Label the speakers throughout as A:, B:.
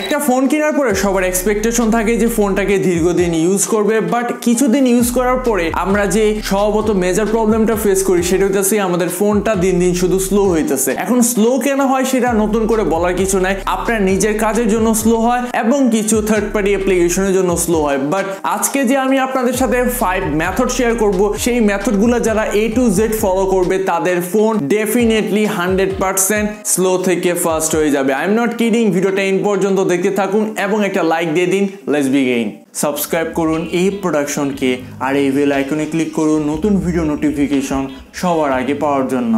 A: একটা ফোন কেনার পরে সবার এক্সপেকটেশন থাকে যে ফোনটাকে দীর্ঘদিন ইউজ করবে বাট কিছুদিন ইউজ করার পরে আমরা যে স্বভাবত মেজর প্রবলেমটা ফেস করি, সেটা হইতেছে আমাদের ফোনটা দিন দিন শুধু স্লো হইতেছে। এখন স্লো কেন হয় সেটা নতুন করে বলার কিছু নাই। আপনার নিজের কাজের জন্য স্লো হয় এবং কিছু থার্ড পার্টি অ্যাপ্লিকেশনের জন্য স্লো হয়। বাট আজকে যে আমি আপনাদের সাথে ফাইভ মেথড শেয়ার করব, সেই মেথডগুলো যারা এ টু জেড ফলো করবে, তাদের phone definitely hundred percent slow থেকে ফার্স্ট হয়ে যাবে। আই এম নট কিডিং ভিডিওটা ইন পর্যন্ত দেখতে থাকুন এবং একটা লাইক দিয়ে দিন। লেস বিগেইন সাবস্ক্রাইব করুন এই প্রোডাকশনকে আর এই বেল আইকনে ক্লিক করুন। নতুন ভিডিও নোটিফিকেশন সবার আগে পাওয়ার জন্য।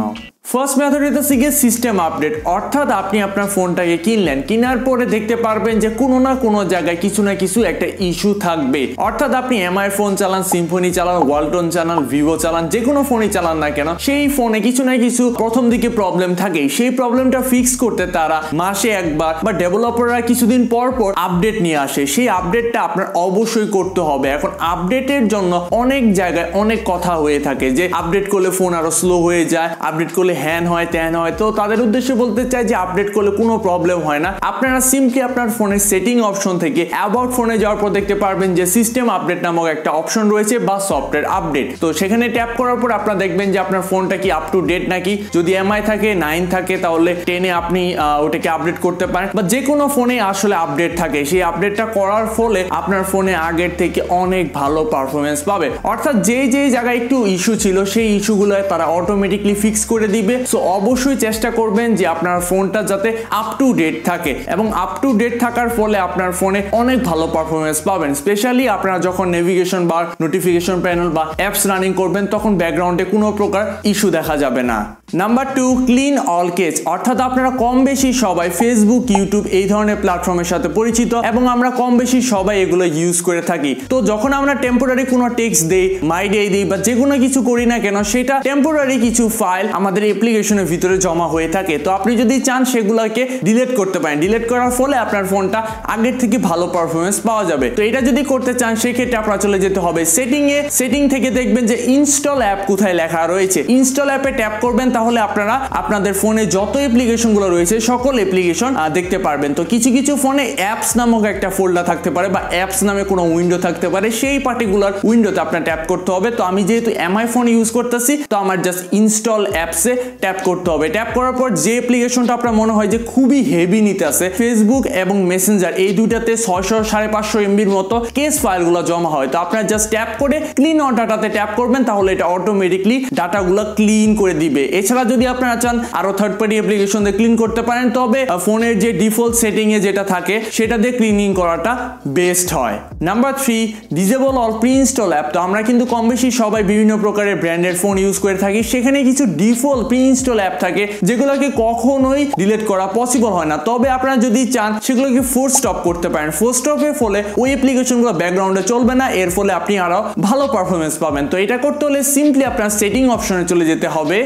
A: ফার্স্ট মেথড হচ্ছে গিয়ে সিস্টেম আপডেট অর্থাৎ আপনি আপনার ফোনটাকে কিনলেন, কেনার পরে দেখতে পারবেন যে কোনো না কোনো জায়গায় কিছু না কিছু একটা ইস্যু থাকবে। অর্থাৎ আপনি এমআই ফোন চালান সিম্ফনি চালান ওয়ালটন চালান ভিভো চালান, যে কোনো ফোনই চালান না কেন, সেই ফোনে কিছু না কিছু প্রথম দিকে প্রবলেম থাকে সেই প্রবলেমটা ফিক্স করতে তারা মাসে একবার বা ডেভেলপাররা কিছুদিন পর পর আপডেট নিয়ে আসে। সেই আপডেটটা আপনার অবশ্যই করতে হবে। এখন আপডেটের জন্য অনেক জায়গায় অনেক কথা হয়ে থাকে যে আপডেট করলে ফোন আরও স্লো হয়ে যায় আপডেট করলে হ্যান হয়, ত্যান হয়। তো তাদের উদ্দেশ্যে বলতে চাই যে আপডেট করলে কোনো প্রবলেম হয় না। আপনারা সিম্পলি আপনার ফোনের সেটিং অপশন থেকে অ্যাবাউট ফোনে যাওয়ার পর দেখতে পারবেন যে সিস্টেম আপডেট নামক একটা অপশন রয়েছে বা সফটওয়্যার আপডেট তো সেখানে ট্যাপ করার পর আপনারা দেখবেন যে আপনার ফোনটা কি আপ টু ডেট নাকি? যদি এমআই থাকে নাইন থাকে, তাহলে টেনে আপনি ওটাকে আপডেট করতে পারেন। বা যে কোনো ফোনে আসলে আপডেট থাকে। সেই আপডেটটা করার ফলে আপনার ফোনে আগের থেকে অনেক ভালো পারফরমেন্স পাবে। অর্থাৎ যে যে জায়গায় একটু ইস্যু ছিল, সেই ইস্যুগুলো তারা অটোমেটিকলি ফিক্স করে দিবে। সো অবশ্যই চেষ্টা করবেন যে আপনার ফোনটা যাতে আপ টু ডেট থাকে। এবং আপ টু ডেট থাকার ফলে আপনার ফোনে অনেক ভালো পারফরমেন্স পাবেন। স্পেশালি আপনারা যখন নেভিগেশন বা নোটিফিকেশন প্যানেল বা অ্যাপস রানিং করবেন, তখন ব্যাকগ্রাউন্ডে কোনো প্রকার ইস্যু দেখা যাবে না। Number two clean all cache অর্থাৎ আপনারা কম বেশি সবাই ফেসবুক ইউটিউব এই ধরনের প্ল্যাটফর্মের সাথে পরিচিত এবং আমরা কম বেশি সবাই এগুলো ইউজ করে থাকি। তো যখন আমরা টেম্পোরারি কোনো টেক্সট দেই মাই ডে দিই বা যে কোনো কিছু করি না কেন, সেটা টেম্পোরারি কিছু ফাইল আমাদের অ্যাপ্লিকেশনের ভিতরে জমা হয়ে থাকে। তো আপনি যদি চান সেগুলোকে ডিলিট করতে পারেন। ডিলিট করার ফলে আপনার ফোনটা আগের থেকে ভালো পারফরমেন্স পাওয়া যাবে। তো এটা যদি করতে চান, সেক্ষেত্রে আপনার চলে যেতে হবে সেটিংয়ে সেটিং থেকে দেখবেন যে ইনস্টল অ্যাপ কোথায় লেখা রয়েছে। ইনস্টল অ্যাপে ট্যাপ করবেন তাহলে আপনারা আপনাদের ফোনে যত অ্যাপ্লিকেশনগুলো রয়েছে, সকল অ্যাপ্লিকেশন দেখতে পারবেন। তো কিছু কিছু ফোনে অ্যাপস নামক একটা ফোল্ডার থাকতে পারে বা অ্যাপস নামে কোনো উইন্ডো থাকতে পারে, সেই পার্টিকুলার উইন্ডোতে আপনার ট্যাপ করতে হবে। তো আমি যেহেতু এমআই ফোন ইউজ করতেছি, তো আমার জাস্ট ইনস্টল অ্যাপসে ট্যাপ করতে হবে। ট্যাপ করার পর যে অ্যাপ্লিকেশনটা আপনার মনে হয় যে খুবই হেভি নিতে আছে ফেসবুক এবং মেসেঞ্জার এই দুইটাতে ছয়শো সাড়ে পাঁচশো এমবির মতো কেস ফাইলগুলো জমা হয়। তো আপনার জাস্ট ট্যাপ করে ক্লিন অন ডাটাতে ট্যাপ করবেন, তাহলে এটা অটোমেটিকলি ডাটাগুলো ক্লিন করে দিবে। এছাড়া যদি আপনারা চান আরও থার্ড পার্টি অ্যাপ্লিকেশন দিয়ে ক্লিন করতে পারেন, তবে ফোনের যে ডিফল্ট সেটিং এ যেটা থাকে, সেটা দিয়ে ক্লিনিং করাটা বেস্ট হয়। Number three disable all pre install app তো আমরা কিন্তু কম বেশি সবাই বিভিন্ন প্রকারের ব্র্যান্ডের ফোন ইউজ করে থাকি। সেখানে কিছু ডিফল্ট প্রি ইনস্টল অ্যাপ থাকে, যেগুলোকে কখনোই ডিলিট করা পসিবল হয় না। তবে আপনারা যদি চান, সেগুলোকে ফোর্স স্টপ করতে পারেন। ফোর্স স্টপের ফলে ওই অ্যাপ্লিকেশনগুলো ব্যাকগ্রাউন্ডে চলবে না, এর ফলে আপনি আরও ভালো পারফরমেন্স পাবেন। তো এটা করতে হলে সিম্পলি আপনার সেটিং অপশনে চলে যেতে হবে।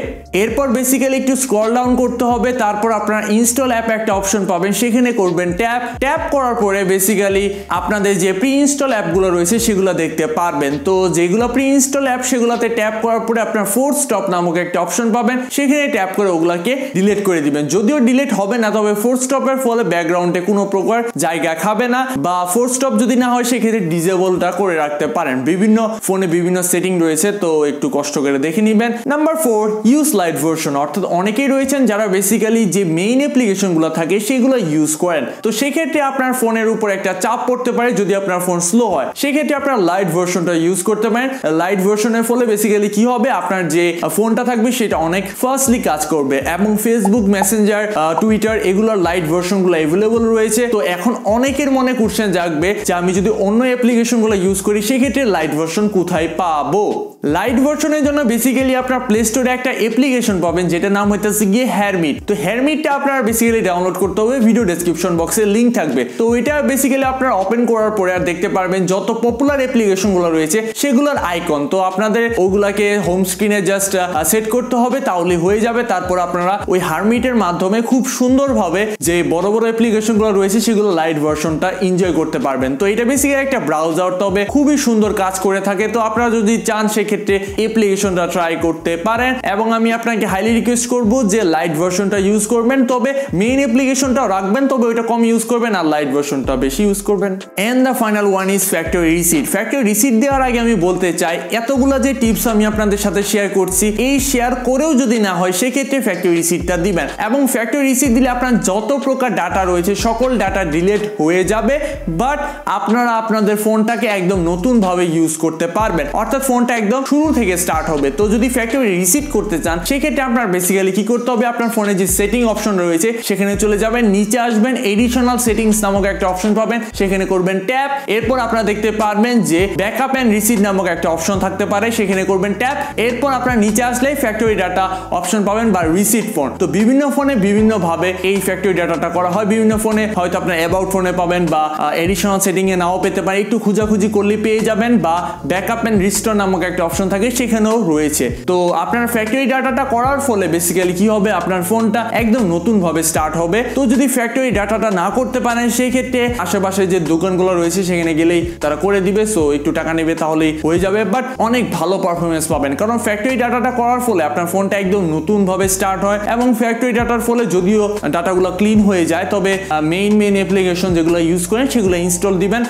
A: এরপর বেসিক্যালি একটু স্ক্রল ডাউন করতে হবে, তারপর আপনার ইনস্টল অ্যাপ একটা অপশন পাবেন, সেখানে করবেন ট্যাপ ট্যাপ করার পরে বেসিক্যালি আপনাদের যে প্রি ইনস্টল অ্যাপগুলো রয়েছে, সেগুলো দেখতে পারবেন। তো যেগুলো প্রি ইনস্টল অ্যাপ সেগুলোতে ট্যাপ করার পরে আপনার ফোর্থ স্টপ নামক একটা অপশন পাবেন। সেখানে ট্যাপ করে ওগুলাকে ডিলিট করে দিবেন। যদিও ডিলিট হবে না, তবে ফোর্থ স্টপের ফলে ব্যাকগ্রাউন্ডে কোনো প্রকার জায়গা খাবে না, বা ফোর্থ স্টপ যদি না হয়, সেক্ষেত্রে ডিজেবলটা করে রাখতে পারেন। বিভিন্ন ফোনে বিভিন্ন সেটিং রয়েছে, তো একটু কষ্ট করে দেখে নেবেন। Number four use lite version অর্থাৎ অনেকেই রয়েছেন যারা বেসিক্যালি যে মেইন অ্যাপ্লিকেশনগুলো থাকে সেগুলো ইউজ করেন। তো সেক্ষেত্রে আপনার ফোনের উপর একটা চাপ পড়তে পারে যদি আপনার ফোন স্লো হয়। সেক্ষেত্রে আপনার লাইট ভার্সনটা ইউজ করতে পারেন। লাইট ভার্সনের ফলে বেসিক্যালি কি হবে? আপনার যে ফোনটা থাকবে সেটা অনেক ফার্স্টলি কাজ করবে। এবং ফেসবুক মেসেঞ্জার টুইটার এগুলোর লাইট ভার্সনগুলো অ্যাভেলেবল রয়েছে। তো এখন অনেকের মনে কোশ্চেন জাগবে যে আমি যদি অন্য অ্যাপ্লিকেশনগুলো ইউজ করি, সেক্ষেত্রে লাইট ভার্সন কোথায় পাবো? লাইট ভার্সনের জন্য বেসিক্যালি আপনার প্লে স্টোরে একটা অ্যাপ্লিকেশন পাবেন যেটা নাম হইতেছে গিয়ে হ্যারমিট তো হ্যারমিটটা আপনার বেসিক্যালি ডাউনলোড করতে হবে ভিডিও ডেসক্রিপশন বক্সে লিঙ্ক থাকবে। তো এটা বেসিক্যালি আপনার ওপেন করার পরে আর দেখতে পারবেন যত পপুলার অ্যাপ্লিকেশনগুলো রয়েছে, সেগুলোর আইকন তো আপনাদের ওগুলাকে হোম স্ক্রিনে জাস্ট সেট করতে হবে, তাহলে হয়ে যাবে। তারপর আপনারা ওই হারমিটের মাধ্যমে খুব সুন্দরভাবে যে বড় বড় অ্যাপ্লিকেশনগুলো রয়েছে, সেগুলো লাইট ভার্সনটা এনজয় করতে পারবেন। তো এটা বেসিক্যালি একটা ব্রাউজার তবে খুবই সুন্দর কাজ করে থাকে। তো আপনারা যদি চান সে সেক্ষেত্রে অ্যাপ্লিকেশনটা ট্রাই করতে পারেন এবং আমি আপনাকে হাইলি রিকোয়েস্ট করব যে লাইট ভার্সনটা ইউজ করবেন। তবে মেইন অ্যাপ্লিকেশনটাও রাখবেন, তবে ওইটা কম ইউজ করবেন আর লাইট ভার্সনটা বেশি ইউজ করবেন। And the final one is factory reset factory reset দেওয়ার আগে আমি বলতে চাই, এতগুলো যে টিপস আমি আপনাদের সাথে শেয়ার করছি, এই শেয়ার করেও যদি না হয়, সেক্ষেত্রে ফ্যাক্টরি রিসিটটা দিবেন। এবং ফ্যাক্টরি রিসিট দিলে আপনার যত প্রকার ডাটা রয়েছে, সকল ডাটা ডিলেট হয়ে যাবে বাট আপনারা আপনাদের ফোনটাকে একদম নতুনভাবে ইউজ করতে পারবেন। অর্থাৎ ফোনটা একদম শুরু থেকে স্টার্ট হবে। তো যদি ফ্যাক্টরি রিসিট করতে চান, সেক্ষেত্রে আপনার বেসিক্যালি কি করতে হবে? আপনার ফোনে যে সেটিং অপশন রয়েছে, সেখানে চলে যাবেন, নিচে আসবেন এডিশনাল সেটিংস নামক একটা অপশন পাবেন, সেখানে করবেন ট্যাপ এরপর আপনারা দেখতে পারবেন যে ব্যাকআপ অ্যান্ড রিসিট নামক একটা অপশন থাকতে পারে, সেখানে করবেন ট্যাপ এরপর আপনার নিচে আসলে ফ্যাক্টরি ডাটা অপশন পাবেন বা রিসিট ফোন তো বিভিন্ন ফোনে বিভিন্ন ভাবে এই ফ্যাক্টরি ডাটাটা করা হয়। বিভিন্ন ফোনে হয়তো আপনার অ্যাবাউট ফোনে পাবেন বা এডিশনাল সেটিং এ নাও পেতে পারেন একটু খুঁজাখুঁজি করলে পেয়ে যাবেন বা ব্যাকআপ অ্যান্ড রিস্টোর নামক একটা অপশন থাকে সেখানেও রয়েছে। তো আপনার ফ্যাক্টরি ডাটাটা করার ফলে বেসিক্যালি কি হবে? আপনার ফোনটা একদম নতুন ভাবে স্টার্ট হবে। তো যদি ফ্যাক্টরি ডাটাটা না করতে পারেন সেই ক্ষেত্রে আশেপাশে যে দোকানগুলো রয়েছে, সেখানে গেলেই তারা করে দিবে। সো একটু টাকা নেবে তাহলেই হয়ে যাবে। বাট অনেক ভালো পারফরমেন্স পাবেন। কারণ ফ্যাক্টরি ডাটাটা করার ফলে আপনার ফোনটা একদম নতুন ভাবে স্টার্ট হয় এবং ফ্যাক্টরি ডাটার ফলে যদিও ডাটাগুলো ক্লিন হয়ে যায়, তবে মেইন মেইন অ্যাপ্লিকেশন যেগুলো ইউজ করেন, সেগুলো ইনস্টল দিবেন।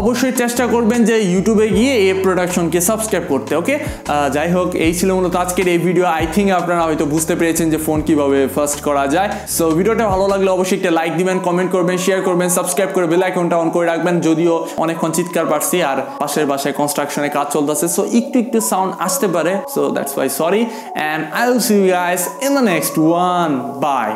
A: অবশ্যই চেষ্টা করবেন যে ইউটিউবে গিয়ে এই প্রোডাকশনকে সাবস্ক্রাইব করতে ওকে যাই হোক, এই ছিল মূলত আজকের এই ভিডিও আই থিঙ্ক আপনারা হয়তো বুঝতে পেরেছেন যে ফোন কীভাবে ফার্স্ট করা যায়। সো ভিডিওটা ভালো লাগলে অবশ্যই একটা লাইক দিবেন কমেন্ট করবেন শেয়ার করবেন সাবস্ক্রাইব করে বেল আইকনটা অন করে রাখবেন, যদিও অনেকক্ষণ চিৎকার পারছি আর পাশের বাসায় কনস্ট্রাকশনে কাজ চলতেছে। সো একটু একটু সাউন্ড আসতে পারে। So that's why sorry and I will see you guys in the next one bye